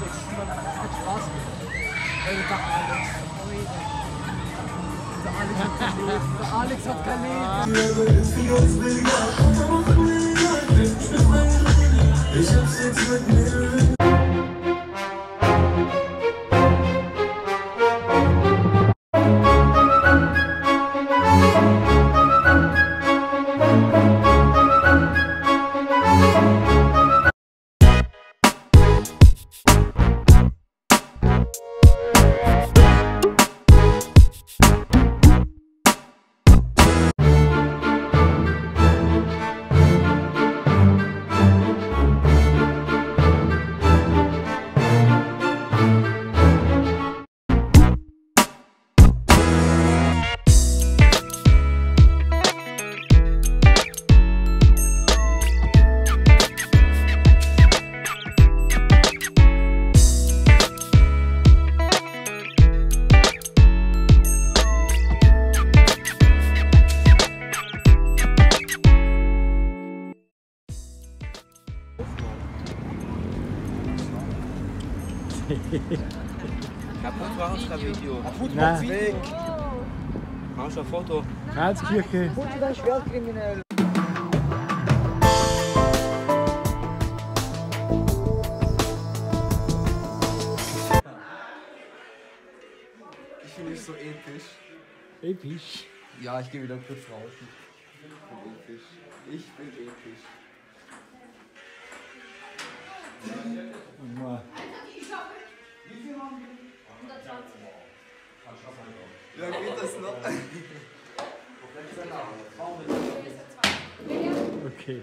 Der Alex. Hat kein Leben. Der Alex hat kein Leben. Kaputt war unser Video. Kaputt macht's weg. Mach schon ein Foto. Karlskirche. Gut, dann schwerkriminell. Ich finde es so episch. Episch. Ja, ich gehe wieder kurz raus. Ich bin episch. Ich bin episch. Mal. Ja, geht das noch? Okay.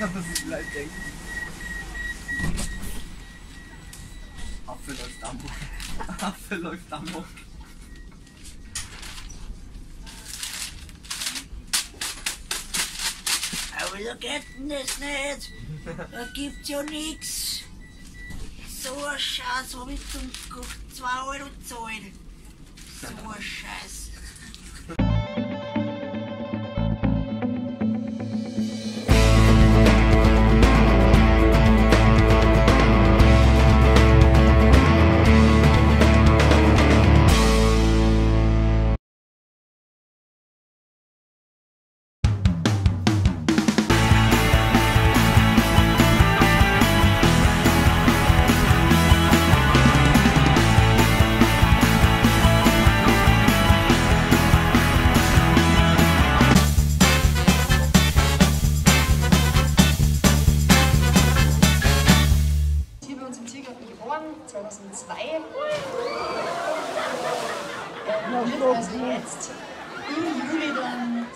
Was ich vielleicht denke. Apfel läuft Amok. Apfel läuft Amok. Aber so geht das nicht. Da gibt's ja nix. So ein Scheiß, wo ich zum 2 Euro zahlen. So ein Scheiß. geboren, 2002. Äh, genau. also jetzt im Juli dann